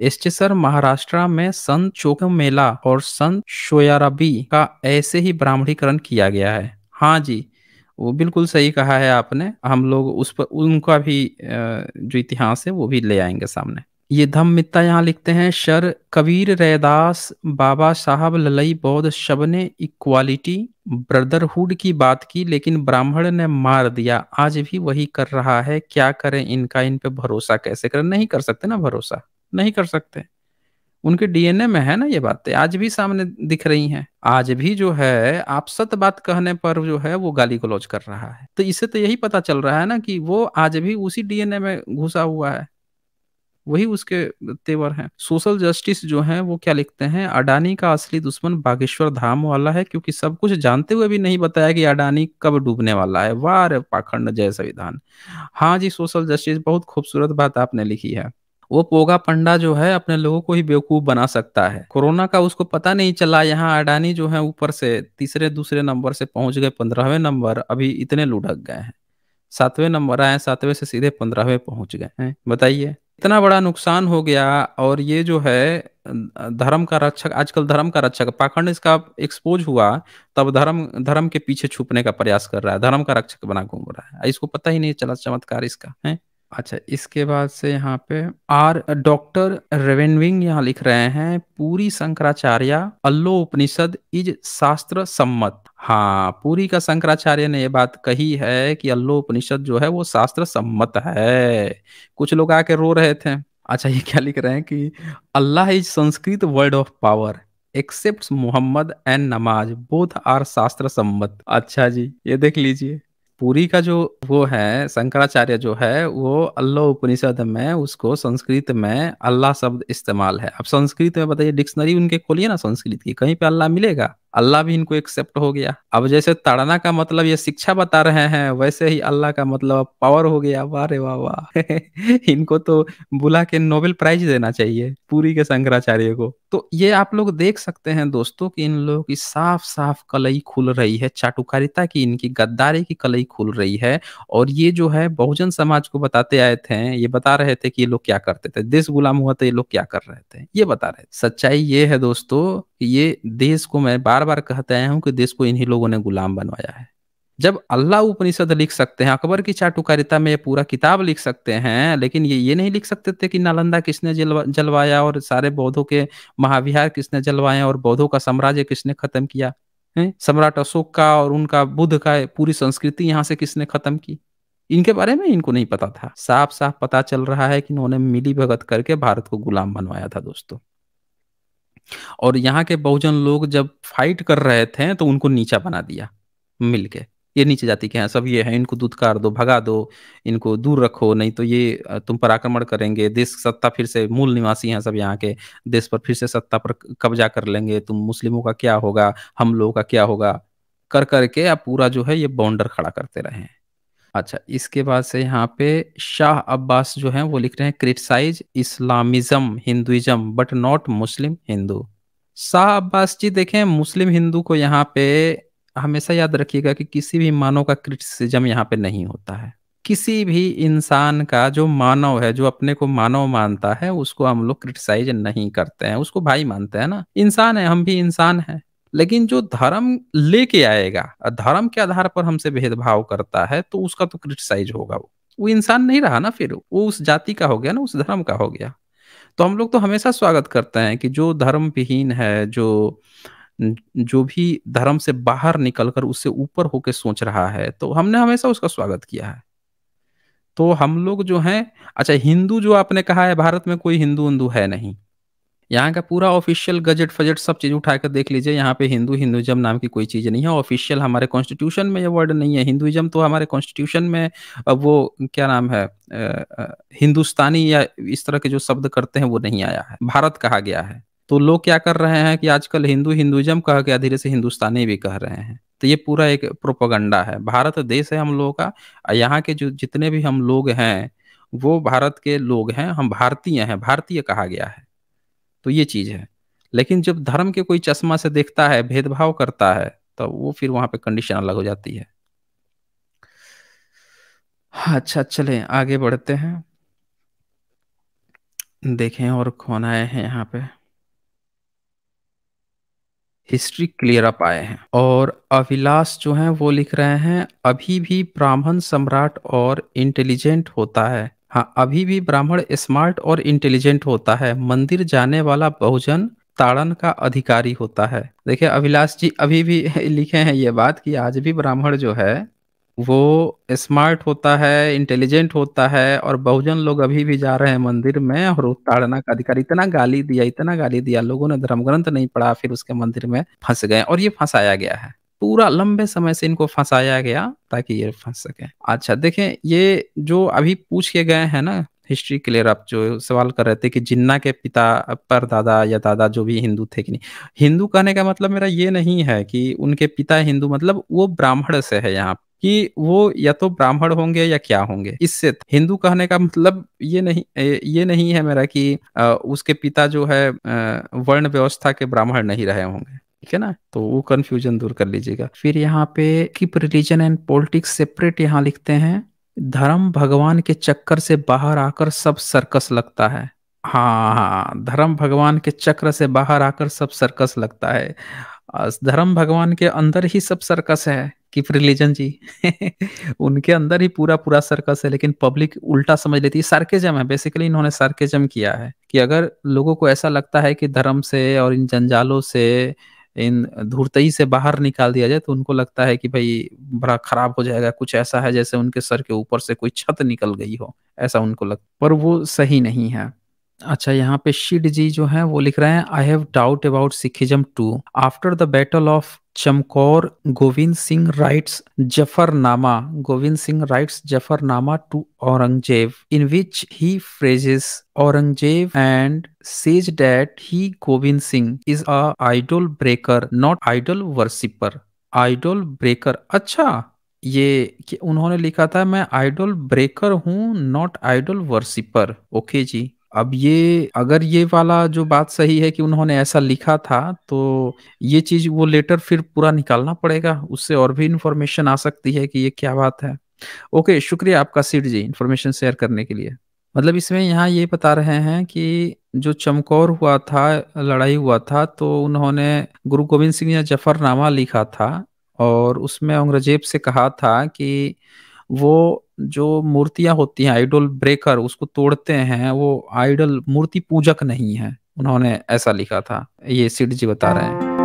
एस्टेसर महाराष्ट्र में संत चोकमेला और संत शोयारबी का ऐसे ही ब्राह्मणीकरण किया गया है। हाँ जी, वो बिल्कुल सही कहा है आपने। हम लोग उस पर, उनका भी जो इतिहास है वो भी ले आएँगे सामने। ये धम मित्ता यहाँ लिखते हैं, शर कबीर रैदास बाबा साहब ललई बौद्ध शब ने इक्वालिटी, ब्रदरहुड की बात की लेकिन ब्राह्मण ने मार दिया। आज भी वही कर रहा है, क्या करें इनका, इन पे भरोसा कैसे करें? नहीं कर सकते ना भरोसा। नहीं कर सकते। उनके डीएनए में है ना ये बातें? आज भी सामने दिख रही हैं। आज भी जो है, आप सत बात कहने पर जो है, वो गाली गलौज कर रहा है। तो इससे तो यही पता चल रहा है ना कि वो आज भी उसी डीएनए में घुसा हुआ है। वही उसके तेवर हैं। सोशल जस्टिस जो है, वो क्या लिखते हैं? अडानी का असली दुश्मन बागेश्वर धाम वाला है, क्योंकि सब कुछ जानते हुए भी नहीं बताया कि अडानी कब डूबने वाला है। वार पाखंड जय संविधान। हाँ जी, सोशल जस्टिस, बहुत खूबसूरत बात आपने लिखी है। वो पोगा पंडा जो है अपने लोगों को ही बेवकूफ़ बना सकता है। कोरोना का उसको पता नहीं चला, यहाँ अडानी जो है ऊपर से तीसरे, दूसरे नंबर से पहुँच गए, पंद्रहवें नंबर, अभी इतने लुढ़क गए हैं। सातवें नंबर आए, सातवें से सीधे पंद्रहवें पहुँच गए हैं। बताइए, इतना बड़ा नुकसान हो गया और ये जो है, धर्म का रक्षक, आजकल धर्म का रक्षक, पाखंड इसका एक्सपोज हुआ, तब धर्म धर्म के पीछे छुपने का प्रयास कर रहा है, धर्म का रक्षक बना घूम रहा है। इसको पता ही नहीं चला चमत्कार इसका, है? अच्छा इसके बाद से यहाँ पे आर, डॉक्टर रेवेनविंग यहाँ लिख रहे हैं, पूरी शंकराचार्य अल्लो उपनिषद इज़ शास्त्र सम्मत। हाँ पूरी का शंकराचार्य ने ये बात कही है कि अल्लो उपनिषद जो है वो शास्त्र सम्मत है। कुछ लोग आके रो रहे थे। अच्छा ये क्या लिख रहे हैं कि Allah is Sanskrit word of power except Muhammad and namaz, both are shastra sammat. अच्छा जी, ये देख लीजिए। पुरी का जो वो है, शंकराचार्य जो है, वो अल्लाह उपनिषद में, उसको संस्कृत में अल्लाह शब्द इस्तेमाल है। अब संस्कृत में बताइए, डिक्शनरी उनके खोलिए ना संस्कृत की, कहीं पे अल्लाह मिलेगा? अल्लाह भी इनको एक्सेप्ट हो गया। अब जैसे ताड़ना का मतलब ये शिक्षा बता रहे हैं, वैसे ही अल्लाह का मतलब पावर हो गया। वाह रे वाह वाह। इनको तो बुला के नोबेल प्राइज देना चाहिए, पूरी के शंकराचार्य को। तो ये आप लोग देख सकते हैं दोस्तों कि इन लोगों की साफ़ साफ़ कलई खुल रही है, चाटुकारिता की, इनकी गद्दारी की कलई खुल रही है। और ये जो है, बहुजन समाज को बताते आए थे, ये बता रहे थे कि ये लोग क्या करते थे। देश गुलाम हुआ तो ये लोग क्या कर रहे थे? ये बता रहे थे। सच्चाई ये है दोस्तों कि ये देश को मैं बार बार कहते आया हूँ कि देश को इन्हीं लोगों ने गुलाम बनवाया है। जब अल्लाह उपनिषद लिख सकते हैं अकबर की चाटुकारिता में ये पूरा किताब लिख सकते हैं लेकिन ये ये नहीं लिख सकते थे कि नालंदा किसने जलवा, जलवाया और सारे बौद्धों के महाविहार किसने जलवाए और बौद्धों का साम्राज्य किसने खत्म किया? सम्राट अशोक का और उनका बुद्ध का पूरी संस्कृति यहाँ से किसने खत्म की? इनके बारे में इनको नहीं पता था। साफ़ साफ़ पता चल रहा है कि इन्होंने मिली भगत करके भारत को गुलाम बनवाया था दोस्तों। और यहाँ के बहुजन लोग जब फाइट कर रहे थे तो उनको नीचा बना दिया, मिलके। ये नीचे जाति के हैं, सब ये हैं, इनको दूधकार दो, भगा दो, इनको दूर रखो, नहीं तो ये तुम पर आक्रमण करेंगे, देश सत्ता फिर से, मूल निवासी हैं सब यहाँ के, देश पर फिर से सत्ता पर कब्जा कर लेंगे, तुम मुस्लिमों का क्या होगा, हम लोगों का क्या होगा? कर करके आप पूरा जो है, ये बाउंडर खड़ा करते रहे हैं। अच्छा इसके बाद से यहाँ पे शाह अब्बास जो है, वो लिख रहे हैं, criticize Islamism, Hinduism, but not Muslim Hindu. Shah Abbas ji देखें, मुस्लिम हिंदू को यहाँ पे हमेशा याद रखिएगा कि किसी भी मानव का क्रिटिसिज्म यहाँ पे नहीं होता है। किसी भी इंसान का जो मानव है, जो अपने को मानव मानता है, उसको हम लोग क्रिटिसाइज नहीं करते हैं, उसको भाई मानते हैं ना। इंसान है, हम भी इंसान हैं। लेकिन जो धर्म लेके आएगा धर्म के आधार पर हमसे भेदभाव करता है तो उसका तो क्रिटिसाइज होगा वो। वो इंसान नहीं रहा ना फिर, वो उस जाति का हो गया ना, उस धर्म का हो गया। तो हम लोग तो हमेशा स्वागत करते हैं कि जो धर्म विहीन है, जो जो भी धर्म से बाहर निकलकर उससे ऊपर होकर सोच रहा है तो हमने हमेशा उसका स्वागत किया है। तो हम लोग जो हैं अच्छा हिंदू जो आपने कहा है, भारत में कोई हिंदू हिंदू है नहीं। यहाँ का पूरा ऑफिशियल गजट फजट सब चीज़ उठा कर देख लीजिए। यहाँ पे हिंदू हिंदुइज्म नाम की कोई चीज़ नहीं है। ऑफिशियल हमारे कॉन्स्टिट्यूशन में ये वर्ड नहीं है। हिंदुइज्म तो हमारे कॉन्स्टिट्यूशन में वो क्या नाम है? हिंदुस्तानी या इस तरह के जो शब्द करते हैं वो नहीं आया है। भारत कहा गया है। तो लोग क्या कर रहे हैं कि आजकल हिंदू हिंदुइज्म कह के धीरे से हिंदुस्तानी भी कह रहे हैं। तो ये पूरा एक प्रोपोगंडा है। भारत देश है हम लोगों का। यहाँ के जो जितने भी हम लोग हैं, वो भारत के लोग हैं। हम भारतीय हैं। भारतीय कहा गया है। तो ये चीज़ है। लेकिन जब धर्म के कोई चश्मा से देखता है, भेदभाव करता है तो वो फिर वहाँ पे कंडीशन अलग हो जाती है। अच्छा चले, आगे बढ़ते हैं। देखें और कौन आए हैं यहाँ पे। हिस्ट्री क्लियर अप आए हैं। और अभिलाष जो हैं वो लिख रहे हैं, अभी भी ब्राह्मण सम्राट और इंटेलिजेंट होता है। हाँ अभी भी ब्राह्मण स्मार्ट और इंटेलिजेंट होता है। मंदिर जाने वाला बहुजन ताड़न का अधिकारी होता है। देखिए, अभिलाष जी अभी भी लिखे हैं ये बात कि आज भी ब्राह्मण जो है, वो स्मार्ट होता है, इंटेलिजेंट होता है और बहुजन लोग अभी भी जा रहे हैं मंदिर में और ताड़ना का अधिकारी, इतना गाली दिया, इतना गाली दिया, लोगों ने धर्म ग्रंथ नहीं पढ़ा, फिर उसके मंदिर में फंस गए और ये फंसाया गया है। पूरा लंबे समय से इनको फंसाया गया ताकि ये फंस सके। अच्छा देखें, ये जो अभी पूछ के गए हैं ना हिस्ट्री क्लियर आप जो सवाल कर रहे थे कि जिन्ना के पिता, पर दादा या दादा जो भी हिंदू थे कि नहीं, हिंदू कहने का मतलब मेरा ये नहीं है कि उनके पिता हिंदू मतलब वो ब्राह्मण से है यहाँ, कि वो या तो ब्राह्मण होंगे या क्या होंगे, इससे हिंदू कहने का मतलब ये नहीं ये नहीं है मेरा कि उसके पिता जो है वर्ण व्यवस्था के ब्राह्मण नहीं रहे होंगे। ठीक है ना? तो वो कंफ्यूजन दूर कर लीजिएगा। फिर यहाँ पे keep religion and politics separate यहाँ लिखते हैं। धर्म भगवान के चक्कर से बाहर आकर सब सर्कस लगता है। हाँ हाँ धर्म भगवान के चक्र से बाहर आकर सब सर्कस लगता है। धर्म भगवान के अंदर ही सब सर्कस है। कीप रिलीजन जी। उनके अंदर ही पूरा पूरा सर्कस है, लेकिन पब्लिक उल्टा समझ लेती है। सार्केजम है बेसिकली इन्होंने सार्केजम किया है कि अगर लोगों को ऐसा लगता है कि धर्म से और इन जंजालों से इन धूर्तई से बाहर निकाल दिया जाए तो उनको लगता है कि भाई बड़ा खराब हो जाएगा, कुछ ऐसा है जैसे उनके सर के ऊपर से कोई छत निकल गई हो, ऐसा उनको लगता पर वो सही नहीं है। अच्छा यहाँ पे शिड जी जो है, वो लिख रहे हैं I have doubt about Sikhism too after the battle of Chamkaur Govind Singh writes Zafarnama. Govind Singh writes Zafarnama to Aurangzeb, in which he phrases Aurangzeb and says that he Govind Singh is a idol breaker, not idol worshipper. Idol breaker अच्छा ये कि उन्होंने लिखा था, मैं idol breaker हूँ, not idol worshipper. Okay ji. अब ये, अगर ये वाला जो बात सही है कि उन्होंने ऐसा लिखा था तो ये चीज़ वो लेटर फिर पूरा निकालना पड़ेगा, उससे और भी इंफॉर्मेशन आ सकती है कि ये क्या बात है। ओके, शुक्रिया आपका सीट जी इंफॉर्मेशन शेयर करने के लिए। मतलब इसमें यहाँ ये बता रहे हैं कि जो चमकौर हुआ था, लड़ाई हुआ था तो उन्होंने गुरु गोविंद सिंह ने जफरनामा लिखा था और उसमें औरंगज़ेब से कहा था कि वो जो मूर्तियाँ होती हैं आइडल ब्रेकर उसको तोड़ते हैं, वो आइडल मूर्ति पूजक नहीं है। उन्होंने ऐसा लिखा था। ये सिड जी बता रहे हैं।